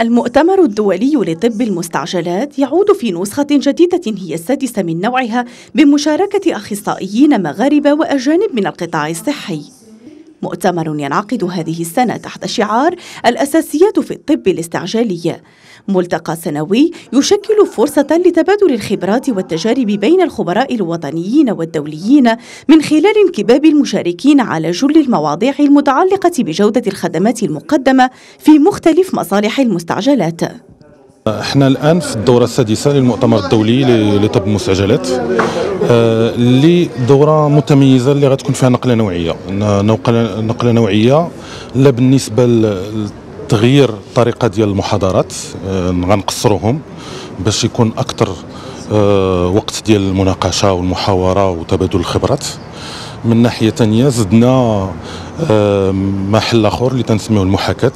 المؤتمر الدولي لطب المستعجلات يعود في نسخة جديدة هي السادسة من نوعها بمشاركة أخصائيين مغاربة وأجانب من القطاع الصحي. مؤتمر ينعقد هذه السنة تحت شعار الأساسيات في الطب الاستعجالي. ملتقى سنوي يشكل فرصة لتبادل الخبرات والتجارب بين الخبراء الوطنيين والدوليين من خلال انكباب المشاركين على جل المواضيع المتعلقة بجودة الخدمات المقدمة في مختلف مصالح المستعجلات. إحنا الآن في الدورة السادسة للمؤتمر الدولي لطب المستعجلات آه، اللي دورة متميزة اللي غتكون فيها نقلة نوعية. نقله نوعية لا بالنسبة لتغيير الطريقة ديال المحاضرات. آه، غنقصروهم باش يكون أكثر آه، وقت ديال المناقشة والمحاورة وتبادل الخبرات. من ناحية ثانية زدنا محل آخر اللي تنسميوه المحاكاة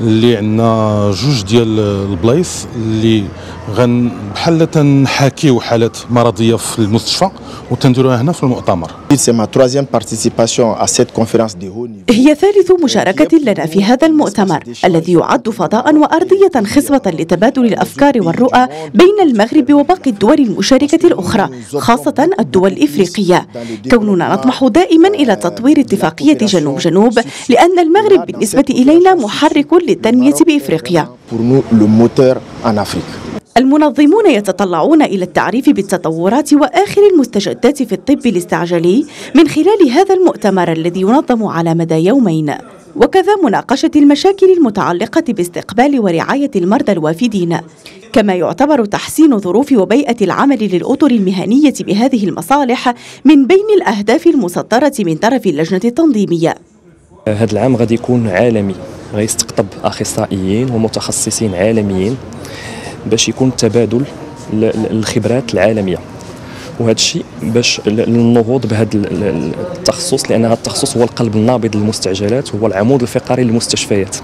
اللي عندنا جوج ديال البلايص اللي غن بحال تنحاكيو حالات مرضية في المستشفى وتنديروها هنا في المؤتمر. هي ثالث مشاركة لنا في هذا المؤتمر الذي يعد فضاء وأرضية خصبة لتبادل الأفكار والرؤى بين المغرب وباقي الدول المشاركة الأخرى خاصة الدول الإفريقية. كوننا نطمح دائما إلى تطوير اتفاقية جنوب جنوب لأن المغرب بالنسبة إلينا محرك للتنمية بإفريقيا. المنظمون يتطلعون إلى التعريف بالتطورات وآخر المستجدات في الطب الاستعجالي من خلال هذا المؤتمر الذي ينظم على مدى يومين. وكذا مناقشة المشاكل المتعلقة باستقبال ورعاية المرضى الوافدين. كما يعتبر تحسين ظروف وبيئة العمل للأطر المهنية بهذه المصالح من بين الأهداف المسطرة من طرف اللجنة التنظيمية. هذا العام غادي يكون عالمي. غيستقطب أخصائيين ومتخصصين عالميين. باش يكون تبادل الخبرات العالمية. وهذا الشيء باش النهوض بهذا التخصص لأن هذا التخصص هو القلب النابض للمستعجلات هو العمود الفقري للمستشفيات.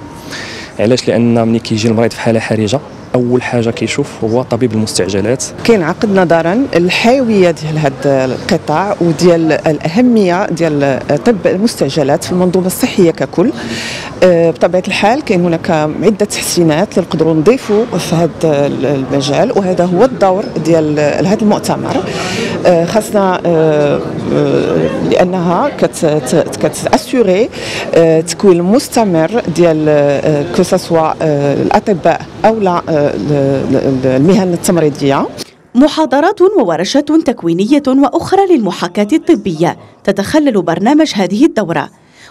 علاش؟ لأن ملي كيجي المريض في حالة حرجة أول حاجة كيشوف هو طبيب المستعجلات. كينعقد نظرا الحيوية ديال هذا القطاع وديال الأهمية ديال طب المستعجلات في المنظومة الصحية ككل. آه، بطبيعة الحال كاين هناك عدة تحسينات اللي نقدروا نضيفوا في هذا المجال وهذا هو الدور ديال هذا المؤتمر. خاصنا آه، لأنها كتاسوري تكوين مستمر ديال كو الأطباء أو المهن التمريضية. محاضرات وورشات تكوينية وأخرى للمحاكاة الطبية. تتخلل برنامج هذه الدورة.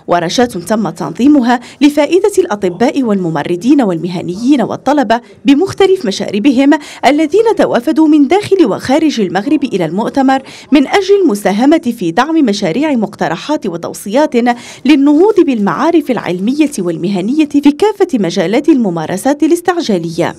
ورشات تم تنظيمها لفائدة الأطباء والممرضين والمهنيين والطلبة بمختلف مشاربهم الذين توافدوا من داخل وخارج المغرب إلى المؤتمر من أجل المساهمة في دعم مشاريع مقترحات وتوصيات للنهوض بالمعارف العلمية والمهنية في كافة مجالات الممارسات الاستعجالية.